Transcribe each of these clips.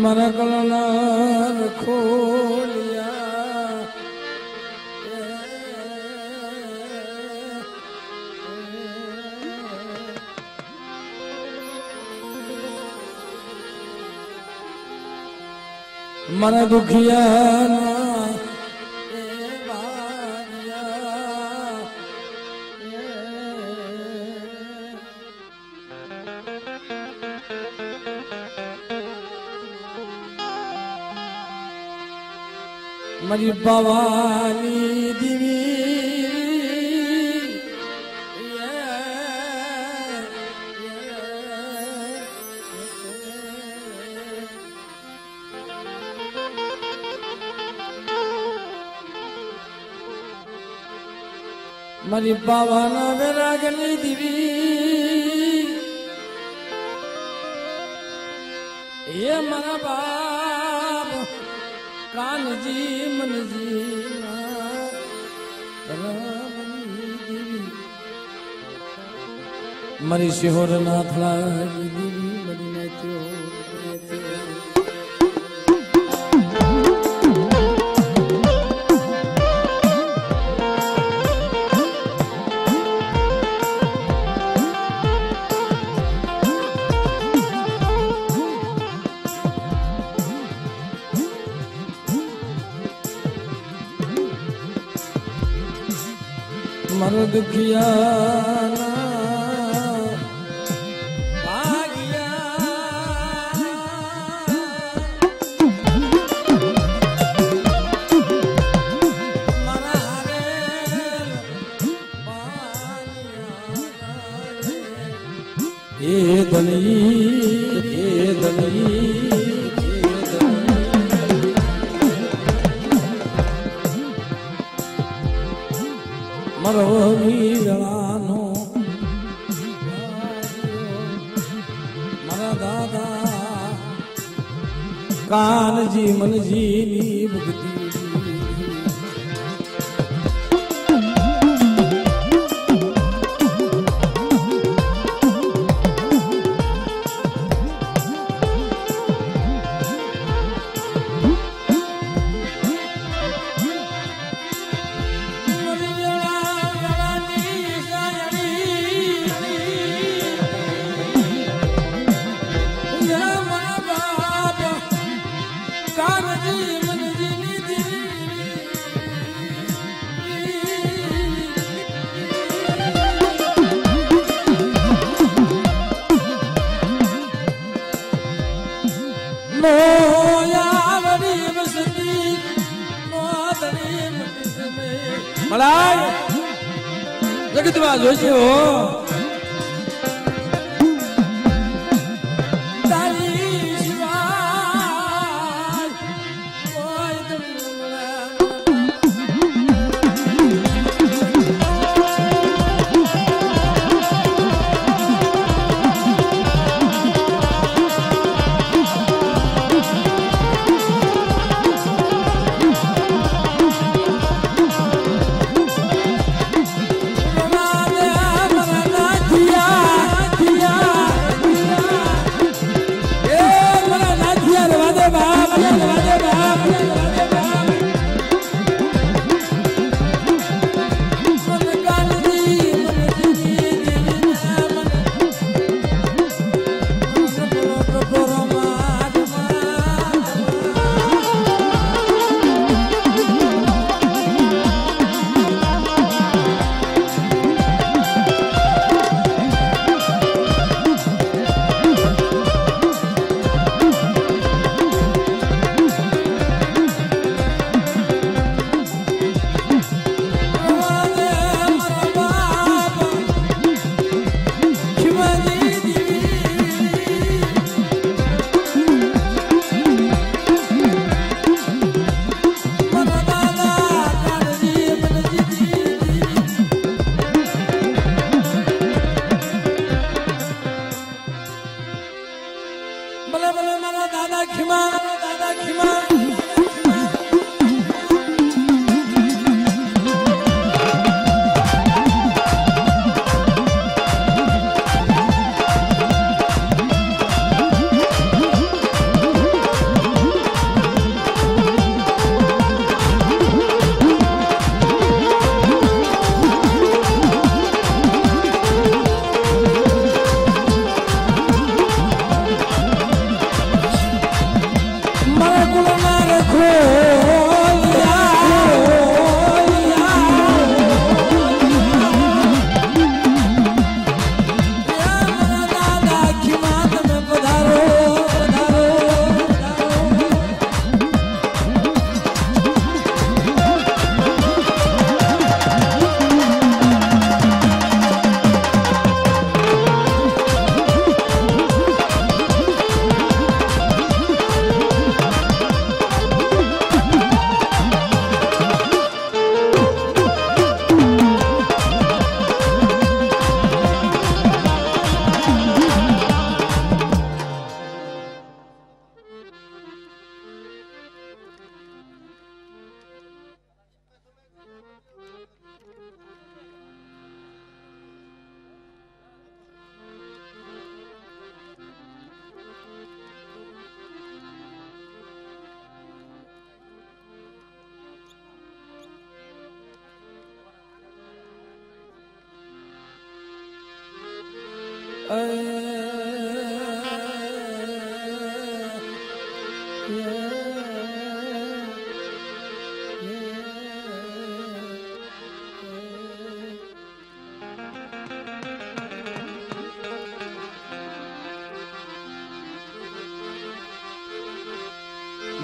મારા કલના ખોલિયા. મારા દુખિયાના મારી ભવાની દીવી મારી બાવાના વેરાગની દીવી એ મારા બાપ કાનજી મનજી મારી શિહોર નાથલા દીવી. મારો દુખિયા એ ધણી એ ધણી. મારો વીરવાનો મારા દાદા કાનજી મનજીની ભક્તિ. મલાય જગતમાં જોશે હો.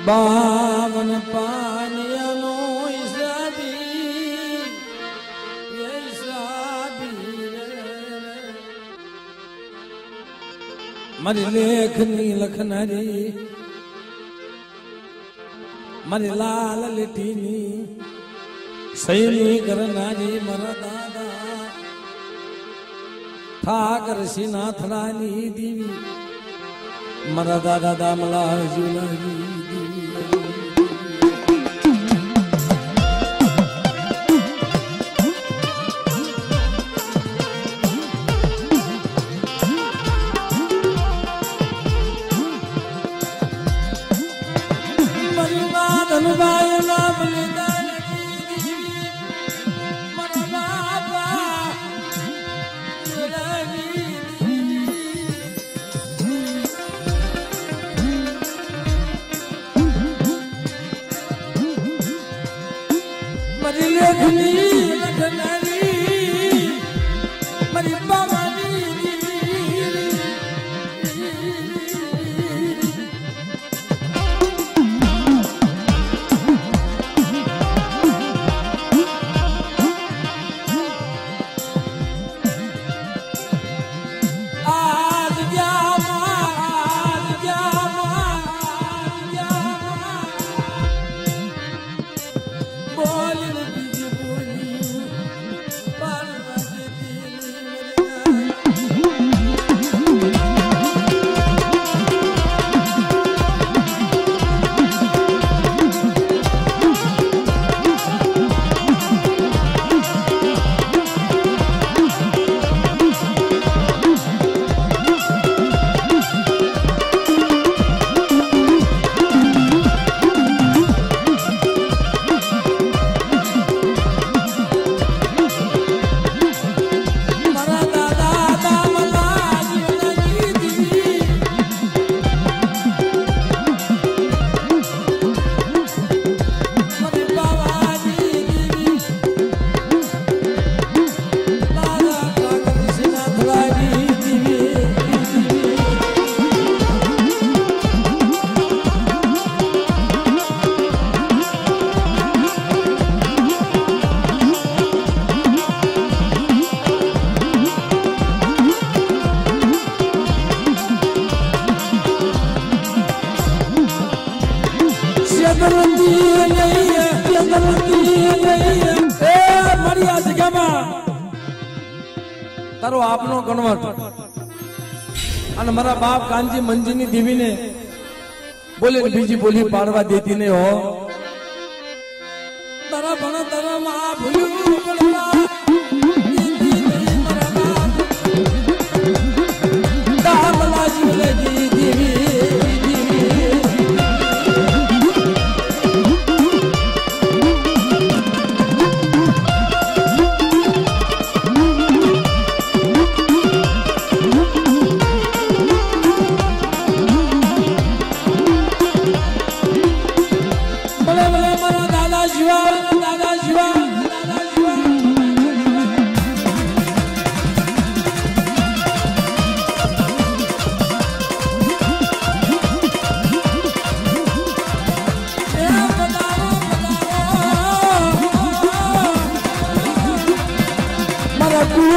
બાવન પાનિયાનો મારી લેખની લખનારી, મારી લાલ લીટીની સૈની કરનારી મારા દાદા, ઠાકર સિંહનાથરાની દેવી, મારા દાદા દામલા જીવનારી મારી તારો આપનો કન્વર્ટ અને મારા બાપ કાનજી મંજીની દેવીને બોલે બીજી બોલી પાડવા દેતી નહીં હો.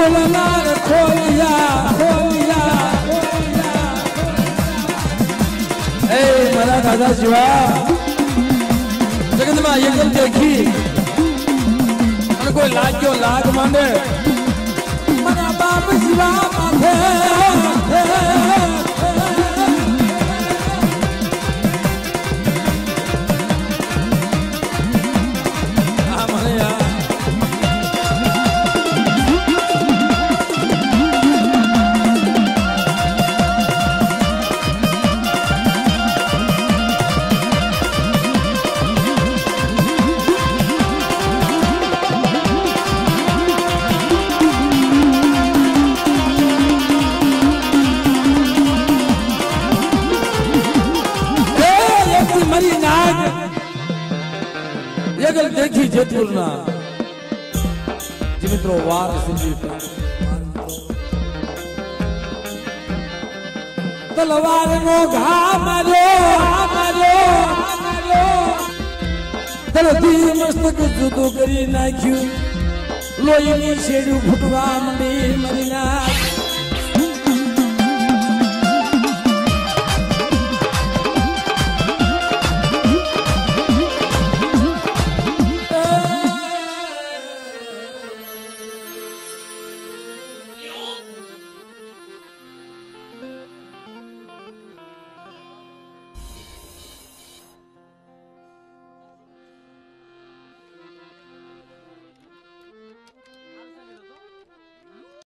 મારા કુવરના રે ખોલિયા ખોલિયા. એ મારા દાદા શિવા જગતમાં એકલ દેખી અને કોઈ લાગ્યો લાગ માંડે મારા બાપ શિવા માથે દેખી જેતપુરના જે મિત્રો વાર સુધી. તલવાર નો ઘા માર્યો માર્યો. તરથી મસ્તક જુદું કરી નાખ્યું. લોહીની શેડું ફૂટવા મળી મરી ના